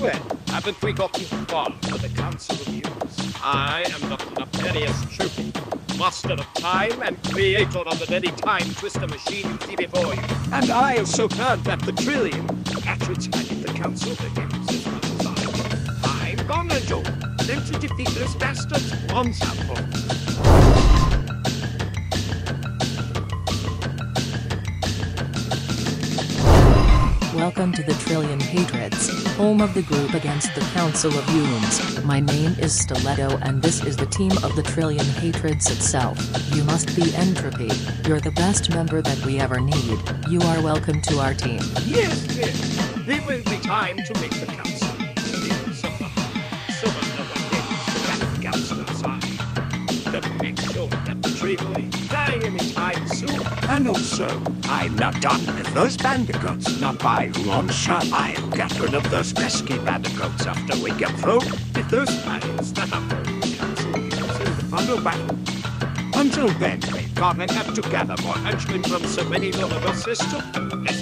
Well, haven't we gotten far for the Council of Yumes? I am Dr. Nefarious Tropy, master of time and creator of the very time twister machine you see before you. And I also heard that the Trillium, at which I lead the Council against as much as I. I'm gonna do them to defeat those bastards once and for all. Welcome to the Trillion Hatreds, home of the group against the Council of Yumes. My name is Stiletto and this is the team of the Trillion Hatreds itself. You must be N. Tropy. You're the best member that we ever need. You are welcome to our team. Yes, yes. Will be time to make the council. Anytime soon. And also, I'm not done with those bandicoots. Not by shot. I'll get rid of those pesky bandicoots after we get through with those files that are final battle. Until then, we've got to get together more henchmen from so many of. Let's